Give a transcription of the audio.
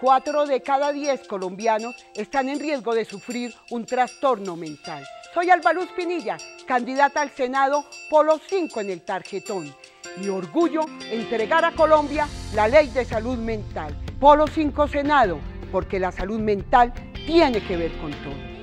Cuatro de cada diez colombianos están en riesgo de sufrir un trastorno mental. Soy Alba Pinilla, candidata al Senado Polo 5 en el tarjetón. Mi orgullo, entregar a Colombia la ley de salud mental. Polo 5 Senado, porque la salud mental tiene que ver con todo.